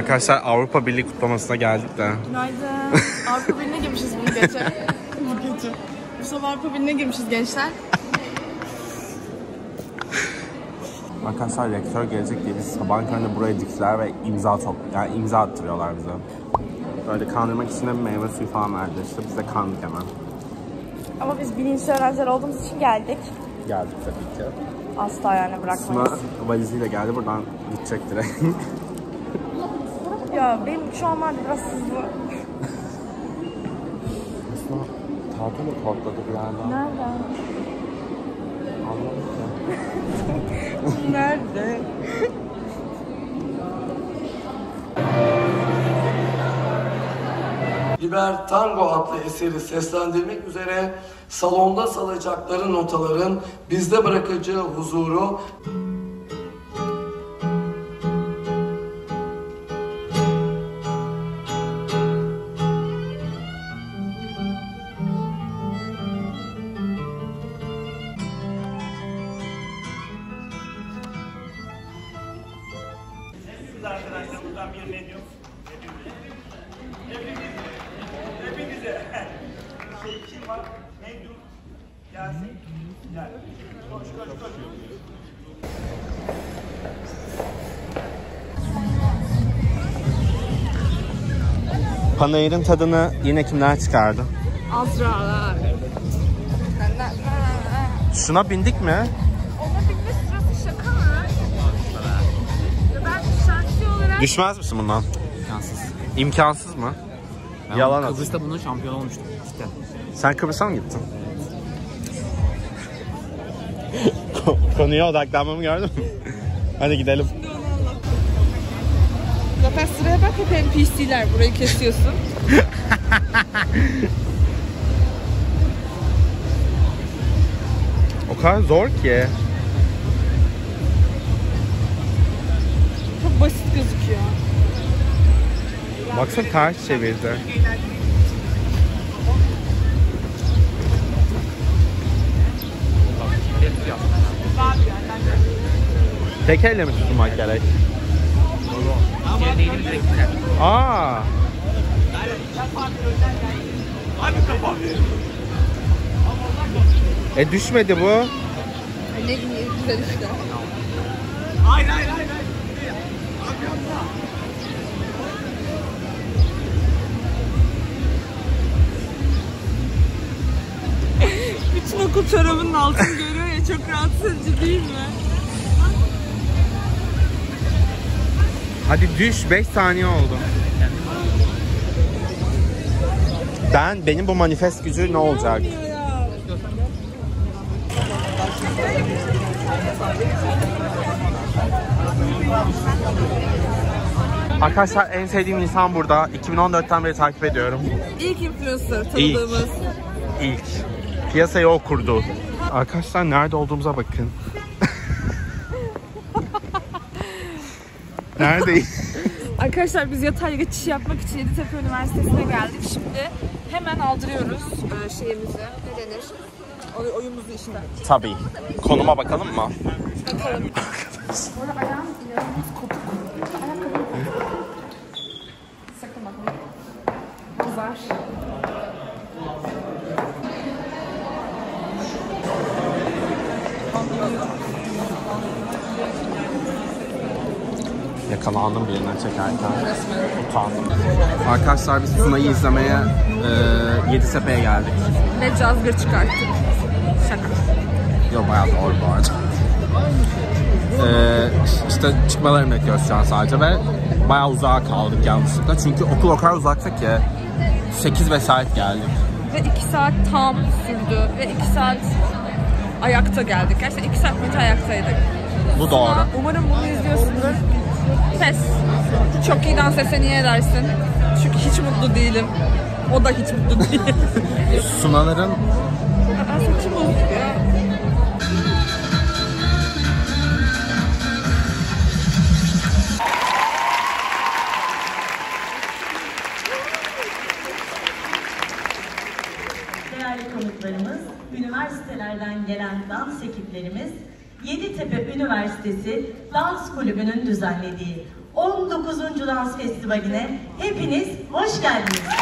Arkadaşlar Avrupa Birliği kutlamasına geldik de. Günaydın. Avrupa Birliği'ne girmişiz bu gece. bu gece. Bu sabah Avrupa Birliği'ne girmişiz gençler. Arkadaşlar rektör gelecek diye biz sabahın köründe buraya diktiler ve imza top, yani imza attırıyorlar bize. Böyle kandırmak için de meyve suyu falan verdi işte biz de kandık hemen. Ama biz bilinçli öğrenciler olduğumuz için geldik. Geldik tabii ki. Asla yani Suna bırakmayız. valiziyle geldi buradan gidecek direkt. Ya benim uçağım vardı biraz hızlı. Suna tatil mi korkladı bir yerden? Nerede? Anlamadım ki. Nerede? Liber Tango adlı eseri seslendirmek üzere salonda salacakları notaların bizde bırakacağı huzuru Kim var? Medyum. Gelsin. Gel. Koş koş koş. Panayır'ın tadını yine kimler çıkardı? Azra'lar. Şuna bindik mi? Ona binme sırası şaka mı? Ya ben şarkı olarak... Düşmez misin bundan? İmkansız. İmkansız mı? Ben Yalan. Kıbrıs'ta bunun şampiyonu olmuştum. Cidden. Sen Kıbrıs'a mı gittin? Ko- Konuya odaklanmamı gördün mü? Hadi gidelim. Zaten sıraya bak hep NPC'ler. Burayı kesiyorsun. O kadar zor ki. Çok basit gözüküyor. Baksana ters çevirdi. Tek elle mi tutmak gerek? Direkt gider. Aa. E düşmedi bu. Ne güzel işte. Hayır hayır hayır. Bütün okul çorabının altını görüyor ya çok rahatsız edici değil mi? Hadi düş 5 saniye oldu. Ben benim bu manifest gücü ne olacak? Arkadaşlar en sevdiğim insan burada. 2014'ten beri takip ediyorum. İlk influencer İlk. tanıdığımız. İlk. Piyasayı o kurdu. Arkadaşlar nerede olduğumuza bakın. Neredeyiz? Arkadaşlar biz yatay geçiş yapmak için Yeditepe Üniversitesi'ne geldik. Şimdi hemen aldırıyoruz e, şeyimizi. Ne denir? Oy, oyumuzu işte. Tabii. Konuma bakalım mı? Bakalım. Sakın Yakalandım birine çekerken. Utandım. Arkadaşlar biz Sunay'ı izlemeye e, Yeditepe'ye geldik. Ve cazgır çıkarttık. Şaka. Yok bayağı doğru bu arada. Ee, işte çıkmalarını bekliyoruz şu an sadece ve bayağı uzağa kaldık yanlışlıkla. Çünkü okul o kadar uzakta ki 8 vesait geldik. Ve iki saat tam sürdü. Ve iki saat ayakta geldik. Gerçekten iki saat boyunca ayaktaydık. Bu doğru. Umarım bunu izliyorsundur. Pes. Çok iyi dans etsen iyi edersin. Çünkü hiç mutlu değilim. O da hiç mutlu değil. Sunaların Aa, saçım bozuk ya. değerli konuklarımız, üniversitelerden gelen dans ekiplerimiz, Yeditepe Üniversitesi Dans Kulübü'nün düzenlediği 19. Dans Festivali'ne hepiniz hoş geldiniz.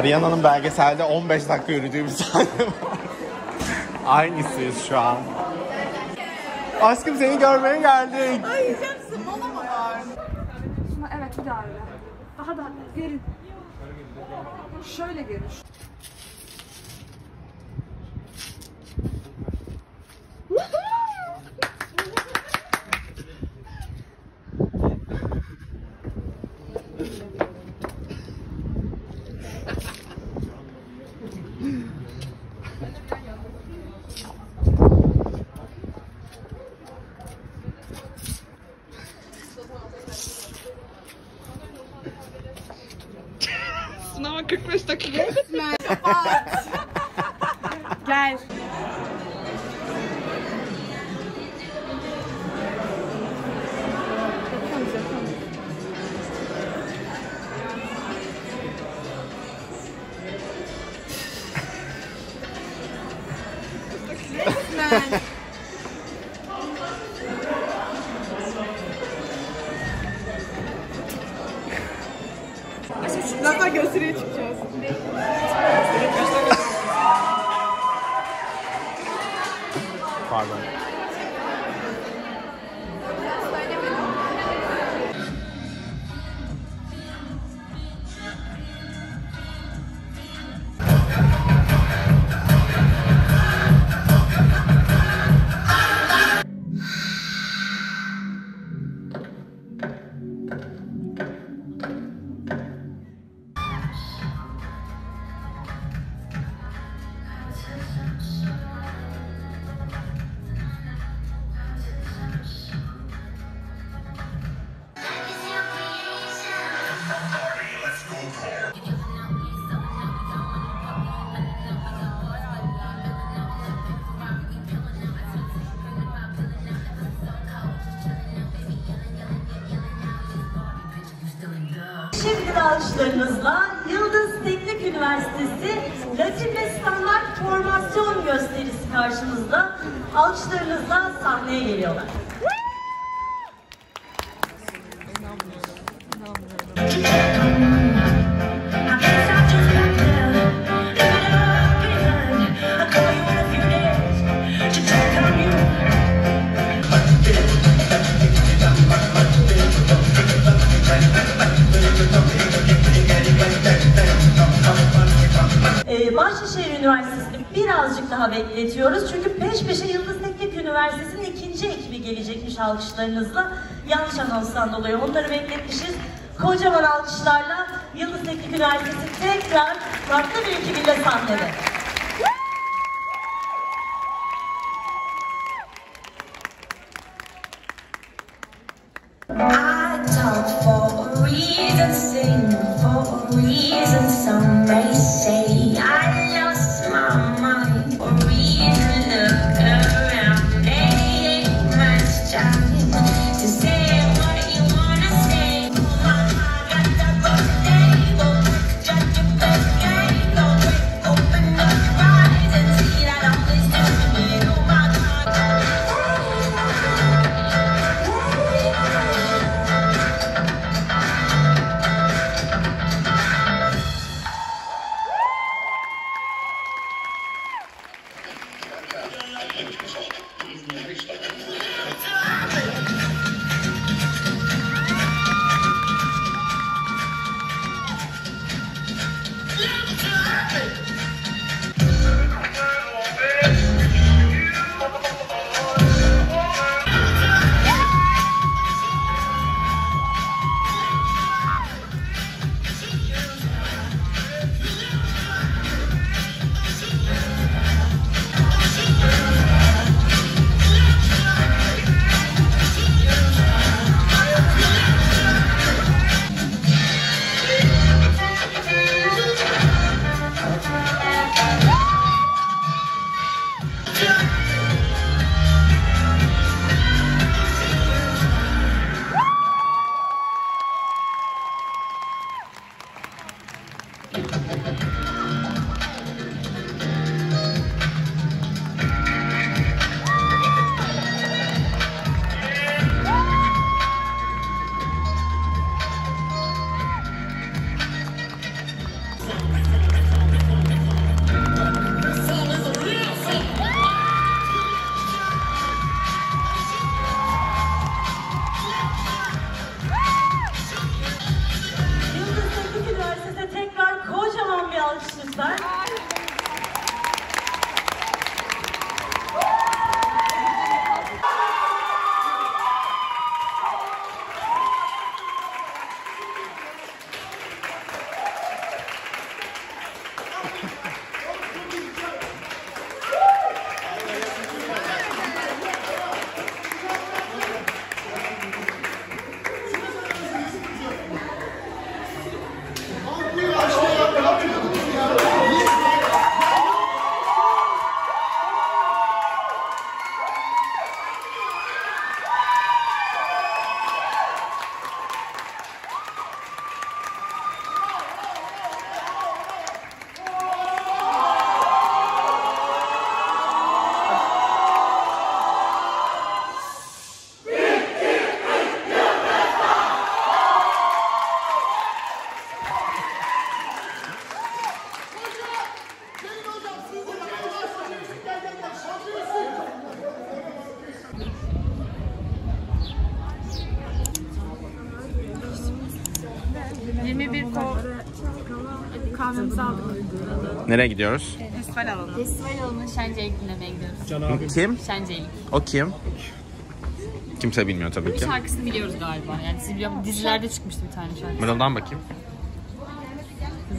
Ariana'nın belgeselde 15 dakika yürüdüğü bir sahne var. Aynısıyız şu an. Aşkım seni görmeye geldik. Şuna evet bir daha öyle. Daha da gerin. Şöyle gerin. Bye. alkışlarınızla sahneye geliyorlar. Ee, Bahçeşehir Üniversitesi'ni birazcık daha bekletiyoruz. Çünkü peş peşe yıldız Üniversitesi'nin ikinci ekibi gelecekmiş alkışlarınızla. Yanlış anonstan dolayı onları bekletmişiz. Kocaman alkışlarla Yıldız Teknik Üniversitesi tekrar farklı bir ekibiyle sahnede. Nereye gidiyoruz? Festival alanı. Festival alanı Şence'yi dinlemeye gidiyoruz. Kim? Şence'yi. O kim? Kimse bilmiyor tabii ki. Şarkısını biliyoruz galiba. Yani siz biliyor musunuz? Dizilerde çıkmıştı bir tane şarkı. Mırıldan bakayım.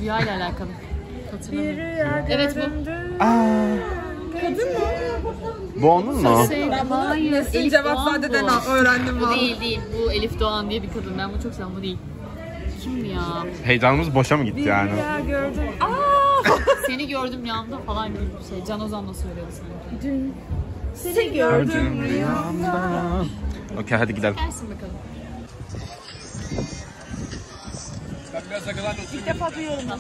Rüya ile alakalı. Hatırlamıyorum. Evet bu. Bu onun mu? Hayır. Elif Cevap Doğan Zade'den bu. öğrendim Bu valla. değil değil. Bu Elif Doğan diye bir kadın. Ben bunu çok seviyorum. Bu değil. Kim ya? Heyecanımız boşa mı gitti yani? gördüm. Seni gördüm rüyamda falan gibi bir şey. Can Ozan da söylüyordu sanki. Seni gördüm. Okey hadi gidelim. Gelsin bakalım. İlk defa duyuyorum ben.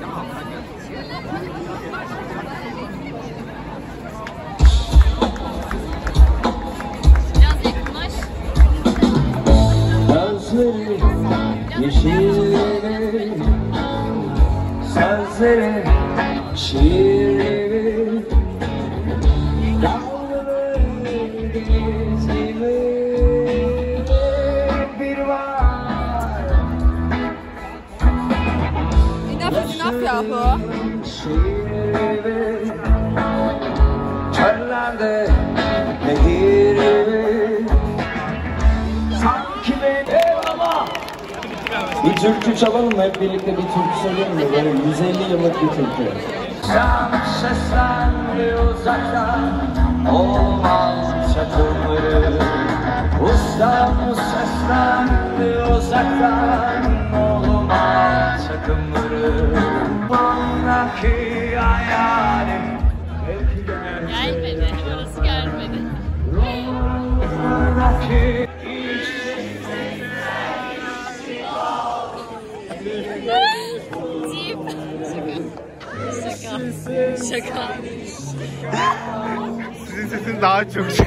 Biraz Hep birlikte bir türkü söyleyelim mi? Böyle 150 yıllık bir türkü. Sen seslendi uzaktan Olmaz çatımları Ustam seslendi uzaktan Olmaz çatımları Bundaki hayalim Belki Gelmedi. Orası gelmedi. Şaka. Şaka. Sizin sesin daha çok şey.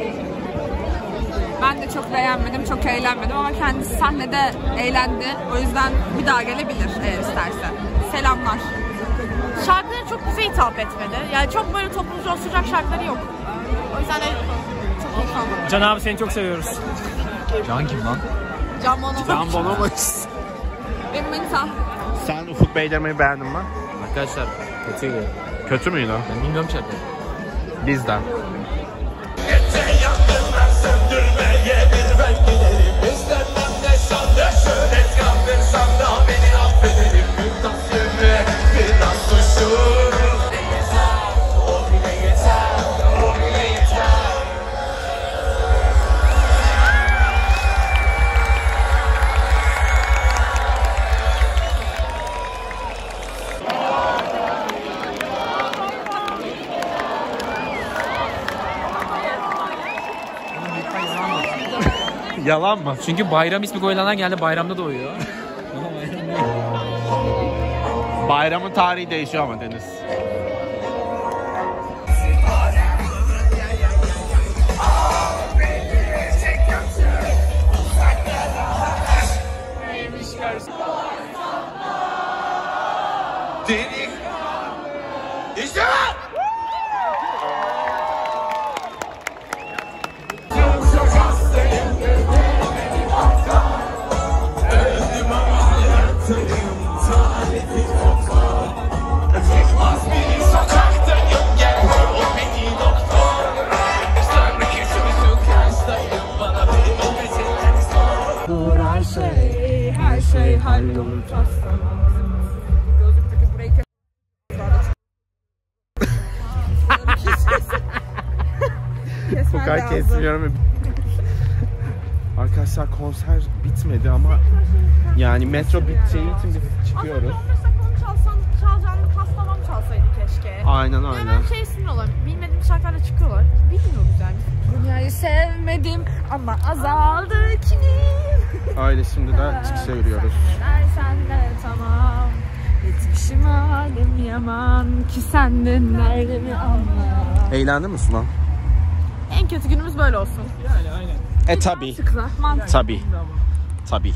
Çok beğenmedim, çok eğlenmedim ama kendisi sahnede eğlendi. O yüzden bir daha gelebilir eğer isterse. Selamlar. Şarkıları çok bize hitap etmedi. Yani çok böyle toplumcu osuracak şarkıları yok. O yüzden de çok olmadı. Can abi seni çok seviyoruz. Can kim lan? Can Bonomo. Can Bonomo. Benim manita. Sen Ufuk Beydemir'i beğendin mi? Arkadaşlar kötüydü. Kötü müydü? Ben bilmiyorum şarkıyı. Bizden. Çünkü bayram ismi koyulanlar geldi bayramda doğuyor. Bayramın tarihi değişiyor ama Deniz. Lazım. kesmiyorum. Arkadaşlar konser bitmedi ama yani metro biteceği için biz çıkıyoruz. 15 dakika onu çalsan, çalacağını paslamam çalsaydı keşke. Aynen aynen. ben şey sinir oluyorum. Bilmediğim şarkılarla çıkıyorlar. Bilmiyoruz yani. Dünyayı sevmedim ama azaldı kinim. Öyle şimdi de çıkışa yürüyoruz. Dersen de tamam. Gitmişim halim yaman ki senden derdimi anla. Eğlendin mi Suna? Kötü günümüz böyle olsun. E tabi. Tıkla mantık. Tabi. Tabi.